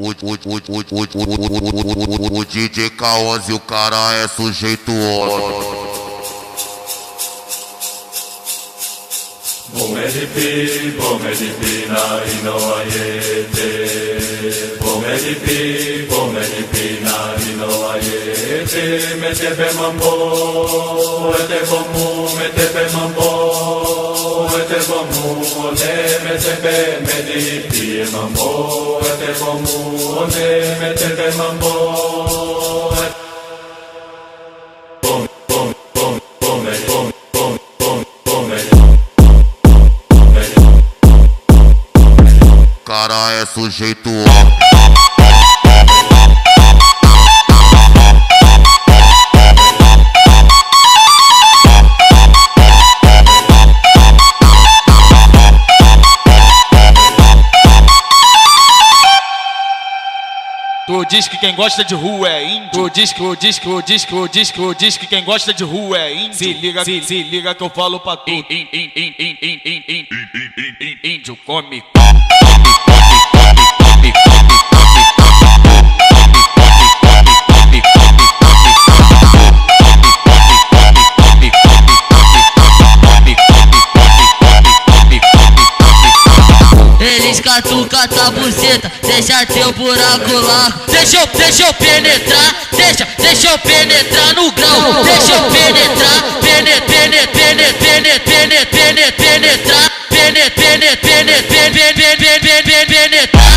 O, o, o, o, DJ K11, o cara é sujeito óbvio. Bomedipi, bomedipi, na inoaiete. Bomedipi, bomedipi, na Mete pé mambo, mete pé mambo. Mambo ne metebe medi pie mambo ete mambo ne metebe mambo bom bom bom bom bom Cara é sujeito a diz que quem gosta de rua é índio. Tu diz que, diz que, diz que, diz que, diz que quem gosta de rua é índio. Se liga, se, se liga que eu falo pra tu. Índio come. come, come, come. Eles catuca tua buceta, deixa teu buraco lá. Deixa eu, deixa eu penetrar, deixa, deixa eu penetrar no grau. Deixa eu penetrar, pene, pene, pene, pene, pene, pene, penetrar, pene, pene, pene, pene, pene.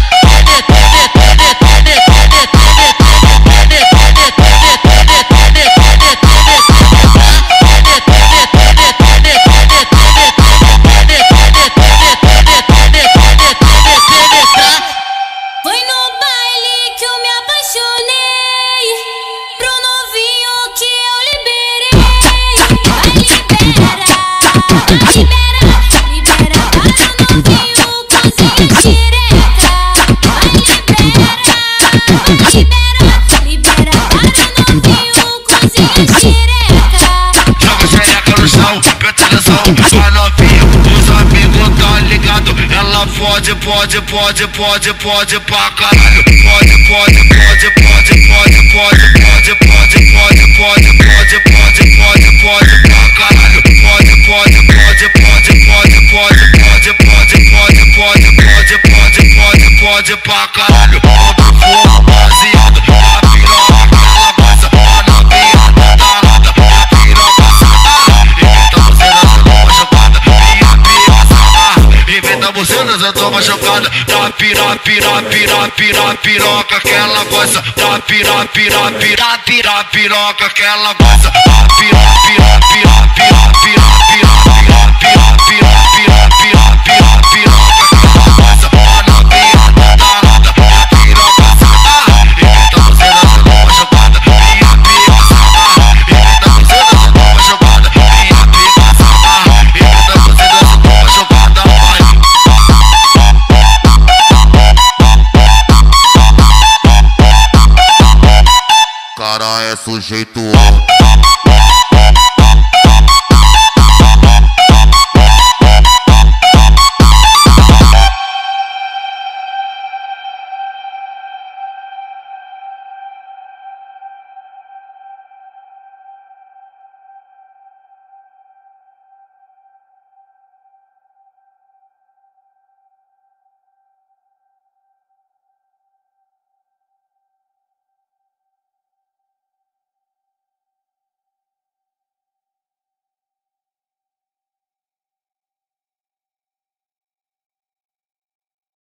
Chão, presta atenção A novinha, os amigos tá ligado Ela pode, pode, pode, pode, pode pra caralho Pode, pode, pode, pode, pode, pode, pode, pode, pode, pode, pode, pode, pode, pode pra caralho pode, pode, pode, pode, pode, pode, pode, pode, pode, pode, pode, pode, pode pra caralho Eu tô machucada Da pira, pira, pira, pira, piroca que ela gosta Da pira, pira, pira, pira, piroca que ela gosta Da pira, pira, pira, pira, pira, é sujeito a